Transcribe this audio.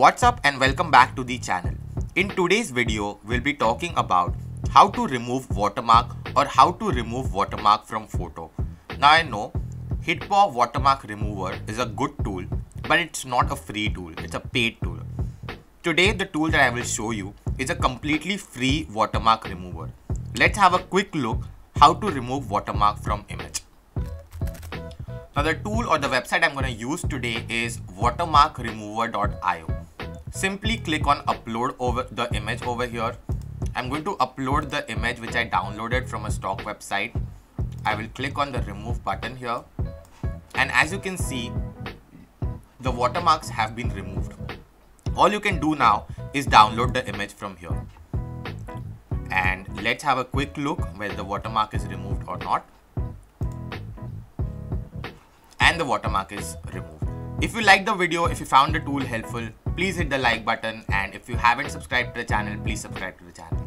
What's up and welcome back to the channel. In today's video, we'll be talking about how to remove watermark or how to remove watermark from photo. Now I know Hitpaw watermark remover is a good tool, but it's not a free tool, it's a paid tool. Today the tool that I will show you is a completely free watermark remover. Let's have a quick look how to remove watermark from image. Now the tool or the website I'm going to use today is watermarkremover.io simply click on upload over the image over here. I'm going to upload the image which I downloaded from a stock website. I will click on the remove button here. And as you can see the watermarks have been removed. All you can do now is download the image from here. And let's have a quick look whether the watermark is removed or not. And the watermark is removed. If you liked the video if you found the tool helpful please hit the like button and if you haven't subscribed to the channel please subscribe to the channel